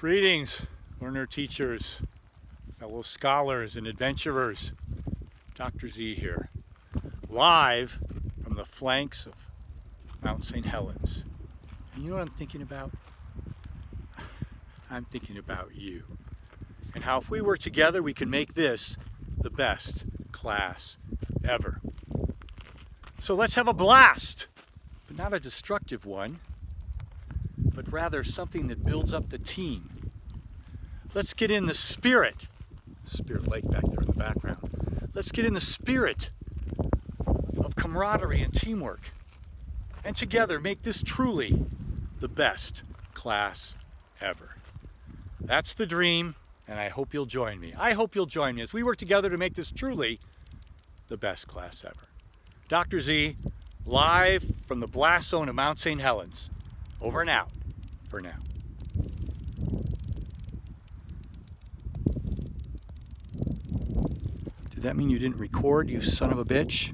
Greetings, learner teachers, fellow scholars and adventurers. Dr. Z here, live from the flanks of Mount St. Helens. And you know what I'm thinking about? I'm thinking about you. And how if we work together, we can make this the best class ever. So let's have a blast, but not a destructive one but rather something that builds up the team. Let's get in the spirit. Spirit Lake back there in the background. Let's get in the spirit of camaraderie and teamwork. And together make this truly the best class ever. That's the dream, and I hope you'll join me. I hope you'll join me as we work together to make this truly the best class ever. Dr. Z, live from the blast zone of Mount St. Helens. Over and out for now. Did that mean you didn't record, you son of a bitch?